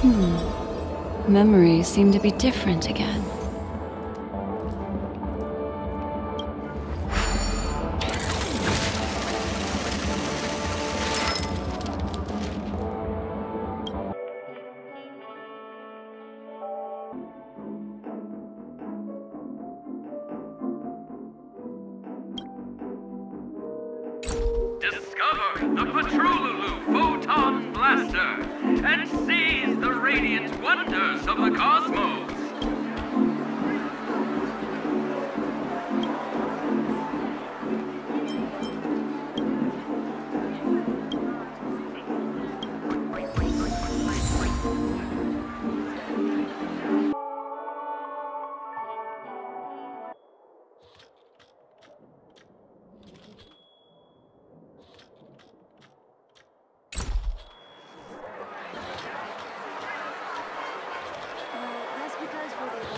Hmm. Memories seem to be different again. Discover the Patrolulu Photon Blaster and seize the radiant wonders of the cosmos.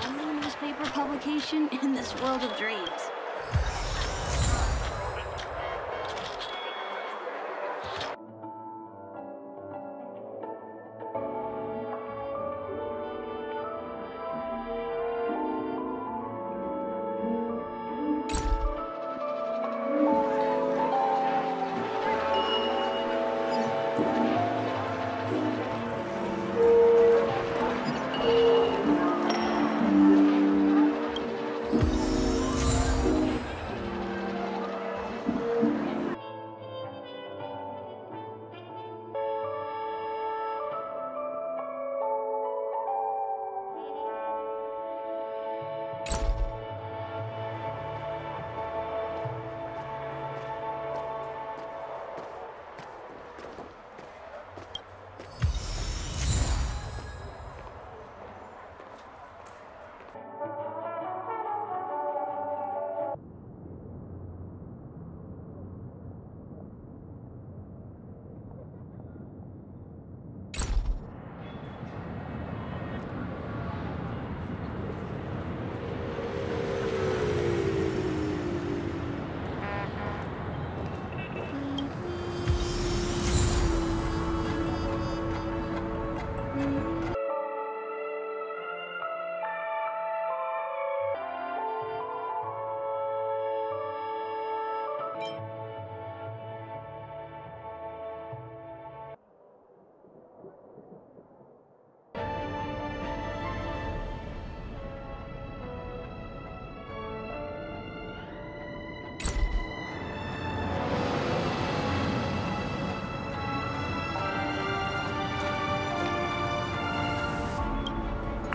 Only newspaper publication in this world of dreams.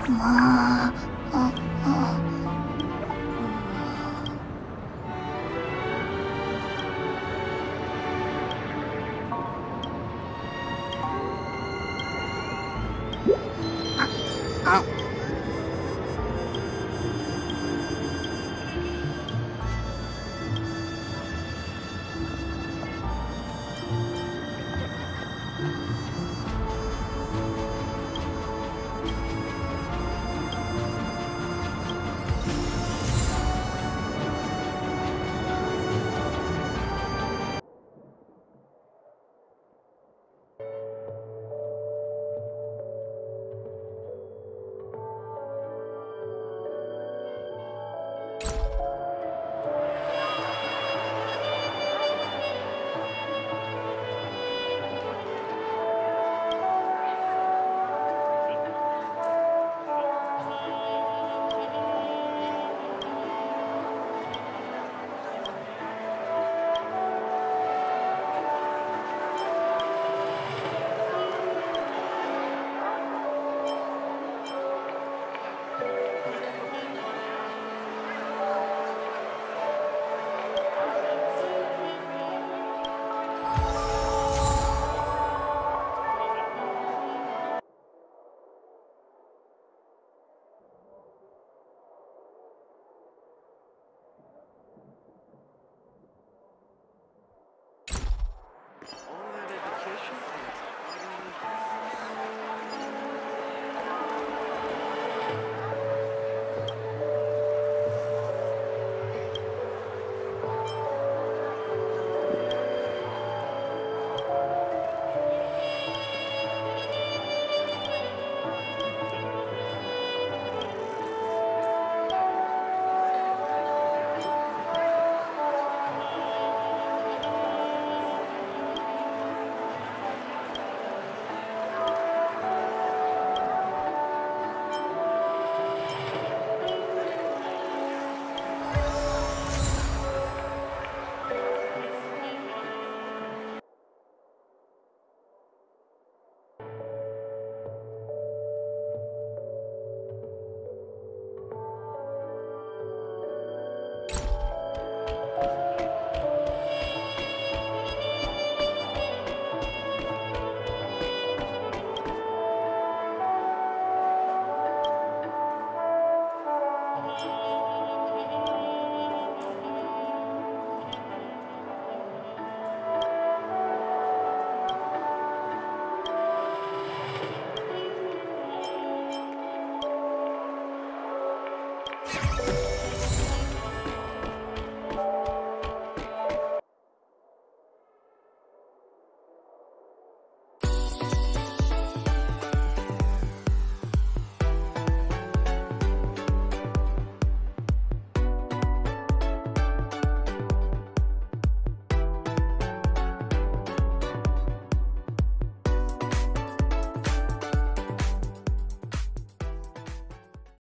まあ。